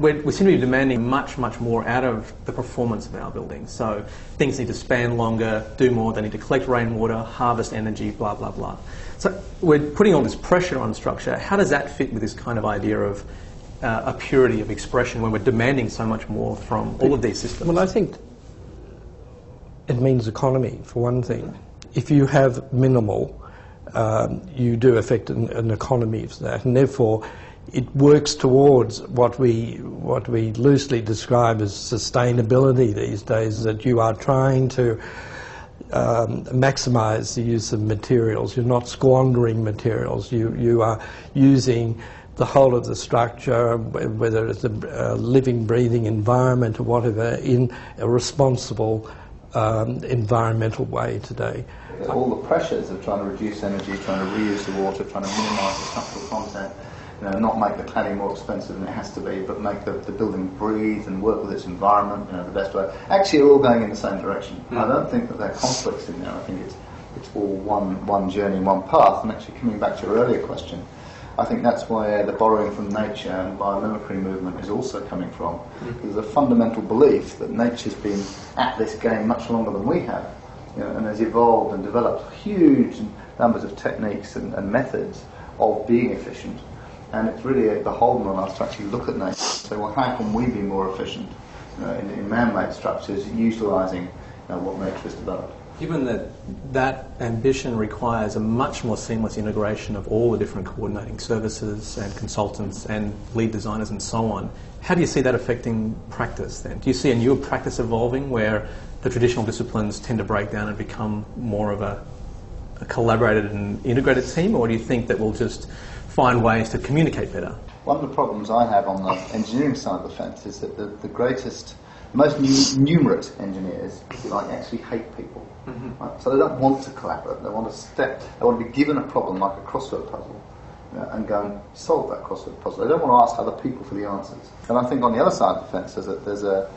we're, we seem to be demanding much, much more out of the performance of our buildings. So things need to span longer, do more, they need to collect rainwater, harvest energy, blah, blah, blah. So we're putting all this pressure on structure. How does that fit with this kind of idea of uh, a purity of expression when we're demanding so much more from all of these systems? Well, I think it means economy, for one thing. If you have minimal, um, you do affect an, an economy of that, and therefore it works towards what we what we loosely describe as sustainability these days. That you are trying to um, maximise the use of materials. You're not squandering materials. You you are using the whole of the structure, whether it's a, a living, breathing environment or whatever, in a responsible um, environmental way today. All the pressures of trying to reduce energy, trying to reuse the water, trying to minimise the structural content you know, not make the cladding more expensive than it has to be, but make the, the building breathe and work with its environment, you know, the best way. Actually, are all going in the same direction. Mm. I don't think that there are conflicts in there. I think it's, it's all one, one journey, one path. And actually, coming back to your earlier question, I think that's where the borrowing from nature and biomimicry movement is also coming from. Mm. There's a fundamental belief that nature's been at this game much longer than we have, you know, and has evolved and developed huge numbers of techniques and, and methods of being efficient and it's really beholden on us to actually look at nature and say, well, how can we be more efficient in, in man-made structures, utilising you know, what nature has developed? Given that that ambition requires a much more seamless integration of all the different coordinating services and consultants and lead designers and so on, how do you see that affecting practice then? Do you see a new practice evolving where the traditional disciplines tend to break down and become more of a, a collaborated and integrated team, or do you think that we'll just find ways to communicate better. One of the problems I have on the engineering side of the fence is that the, the greatest, most nu- numerate engineers, if you like, actually hate people. Mm-hmm. Right? So they don't want to collaborate. They want to step. They want to be given a problem like a crossword puzzle. You know, and go and solve that crossword puzzle. They don't want to ask other people for the answers. And I think on the other side of the fence, there's a, there's a,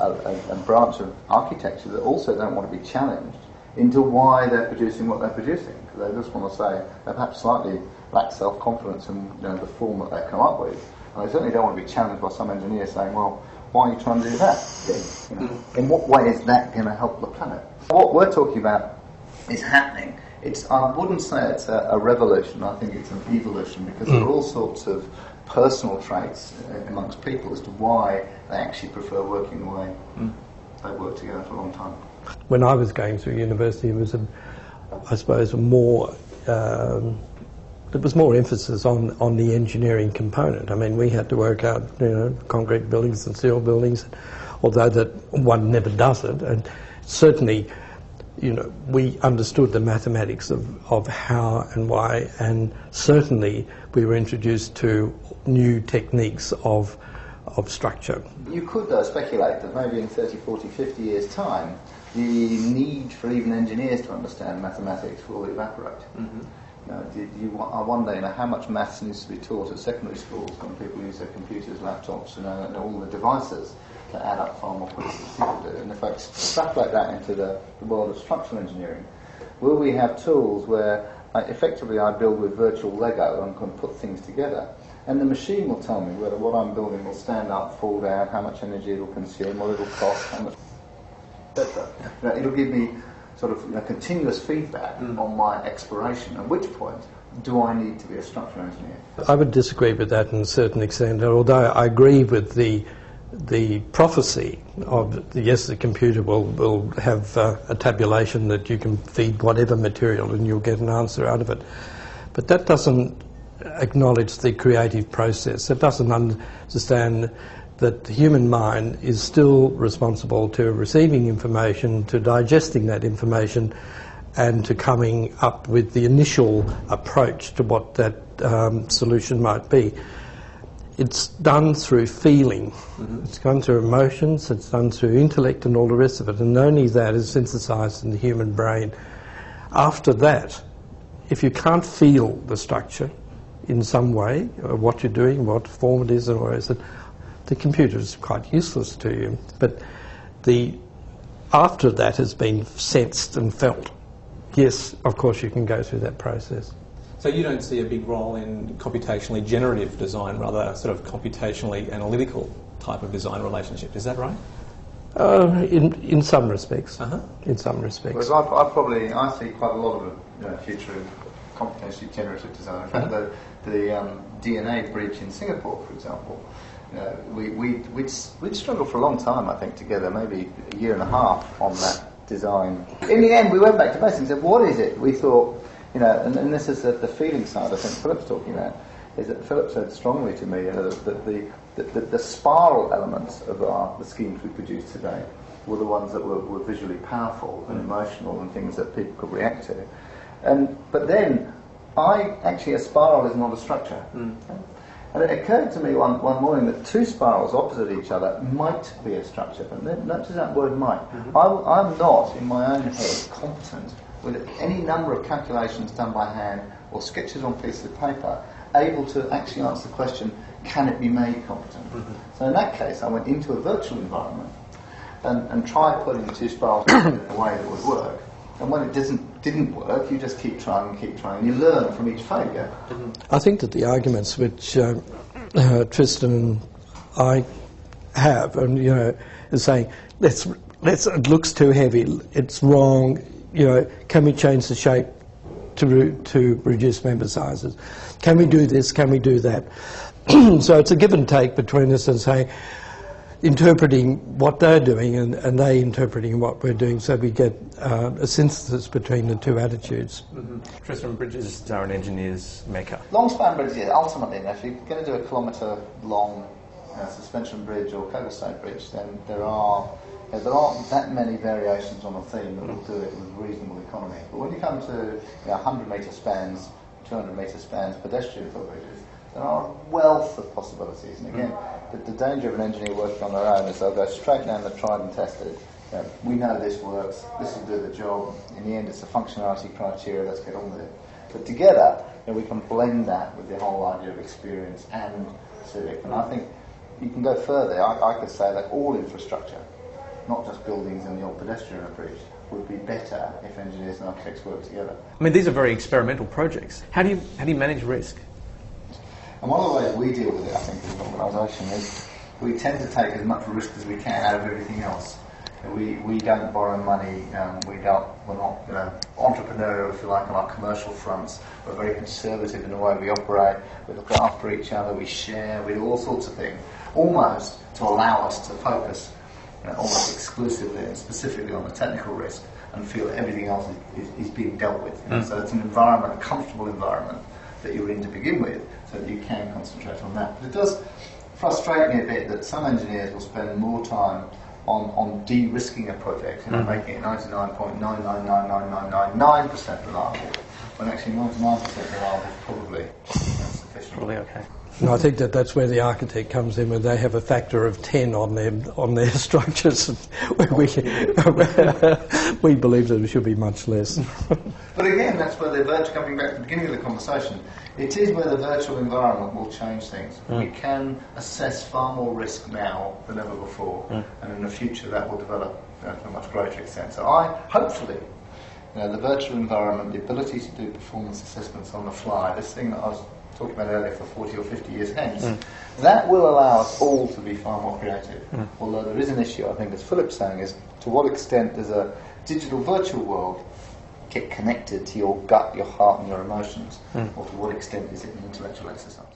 a, a branch of architecture that also don't want to be challenged into why they're producing what they're producing. They just want to say they're perhaps slightly lack self-confidence in you know, the form that they've come up with. And they certainly don't want to be challenged by some engineer saying, well, why are you trying to do that? You know, mm. in what way is that going to help the planet? What we're talking about is happening. It's, I wouldn't say it's a, a revolution, I think it's an evolution because mm. there are all sorts of personal traits amongst people as to why they actually prefer working the way mm. they work together for a long time. When I was going through university, it was, a, I suppose, a more um, there was more emphasis on, on the engineering component. I mean, we had to work out, you know, concrete buildings and steel buildings, although that one never does it. And certainly, you know, we understood the mathematics of, of how and why, and certainly we were introduced to new techniques of, of structure. You could, though, speculate that maybe in 30, 40, 50 years' time, the need for even engineers to understand mathematics will evaporate. Mm-hmm. You, know, you, I wonder, you know, how much maths needs to be taught at secondary schools when people use their computers, laptops, you know, and all the devices to add up far more quickly than people do. And if I extrapolate that into the, the world of structural engineering, will we have tools where effectively I build with virtual Lego and can put things together? And the machine will tell me whether what I'm building will stand up, fall down, how much energy it'll consume, what it'll cost, etc. You know, it'll give me sort of you know, continuous feedback mm. on my exploration, at which point do I need to be a structural engineer? I would disagree with that in a certain extent, although I agree with the the prophecy of the, yes, the computer will, will have uh, a tabulation that you can feed whatever material and you'll get an answer out of it. But that doesn't acknowledge the creative process. It doesn't understand that the human mind is still responsible to receiving information, to digesting that information, and to coming up with the initial approach to what that um, solution might be. It's done through feeling, mm-hmm. it's done through emotions, it's done through intellect and all the rest of it, and only that is synthesized in the human brain. After that, if you can't feel the structure in some way, or what you're doing, what form it is, or is it, the computer is quite useless to you. But the after that has been sensed and felt, yes, of course you can go through that process. So you don't see a big role in computationally generative design, rather sort of computationally analytical type of design relationship. Is that right? Uh, in, in some respects. Uh-huh. In some respects. Whereas I, I probably I see quite a lot of you know, future in computationally generative design. In fact, the, the um, DNA bridge in Singapore, for example, we, we, we'd, we'd struggled for a long time, I think, together, maybe a year and a half on that design. In the end, we went back to basics and said, what is it? We thought, you know, and, and this is the, the feeling side I think Philip's talking about, is that Philip said strongly to me you know, that the, the, the, the spiral elements of our, the schemes we produce today were the ones that were, were visually powerful and mm. emotional and things that people could react to. And, but then, I actually, a spiral is not a structure. Mm. And it occurred to me one, one morning that two spirals opposite each other might be a structure, but notice that word might. Mm-hmm. I'm, I'm not, in my own head, competent with any number of calculations done by hand or sketches on pieces of paper able to actually answer the question, can it be made competent? Mm-hmm. So in that case, I went into a virtual environment and, and tried putting the two spirals in a way that would work. And when it doesn't, didn't work, you just keep trying and keep trying. You learn from each failure. I think that the arguments which uh, uh, Tristram and I have, and you know, is saying let's let's it looks too heavy, it's wrong. You know, can we change the shape to re- to reduce member sizes? Can we do this? Can we do that? so it's a give and take between us and saying interpreting what they're doing and, and they interpreting what we're doing so we get uh, a synthesis between the two attitudes. Tristram Bridges are an engineer's mecca. Long span bridges, yeah, ultimately, if you're going to do a kilometre long uh, suspension bridge or cable stay bridge, then there are yeah, there aren't that many variations on a theme that will do it with reasonable economy. But when you come to you know, 100 metre spans, 200 metre spans, pedestrian footbridges, there are a wealth of possibilities. And again, hmm. the, the danger of an engineer working on their own is they'll go straight down the tried and tested. You know, we know this works, this will do the job. In the end, it's a functionality criteria, let's get on with it. But together, you know, we can blend that with the whole idea of experience and civic. And I think you can go further. I, I could say that all infrastructure, not just buildings and the old pedestrian approach, would be better if engineers and architects worked together. I mean, these are very experimental projects. How do you, how do you manage risk? And one of the ways we deal with it, I think, as an organisation is we tend to take as much risk as we can out of everything else. We, we don't borrow money, um, we don't, we're not you know, entrepreneurial, if you like, on our commercial fronts. We're very conservative in the way we operate. We look after each other, we share, we do all sorts of things, almost to allow us to focus you know, almost exclusively and specifically on the technical risk and feel that everything else is, is, is being dealt with. You know? So it's an environment, a comfortable environment that you're in to begin with, so that you can concentrate on that. But it does frustrate me a bit that some engineers will spend more time on, on de-risking a project, you know, making it 99.9999999% reliable, when actually 99% reliable is probably sufficient. Probably okay. And I think that that's where the architect comes in, when they have a factor of 10 on their, on their structures. we, we believe that it should be much less. But again, that's where the virtual, coming back to the beginning of the conversation, it is where the virtual environment will change things. Mm. We can assess far more risk now than ever before, mm. and in the future that will develop you know, to a much greater extent. So I, hopefully, you know, the virtual environment, the ability to do performance assessments on the fly, this thing that I was talking about earlier for 40 or 50 years hence, mm. that will allow us all to be far more creative. Mm. Although there is an issue, I think, as Philip's saying, is to what extent does a digital virtual world get connected to your gut, your heart, and your emotions, mm. or to what extent is it an intellectual exercise?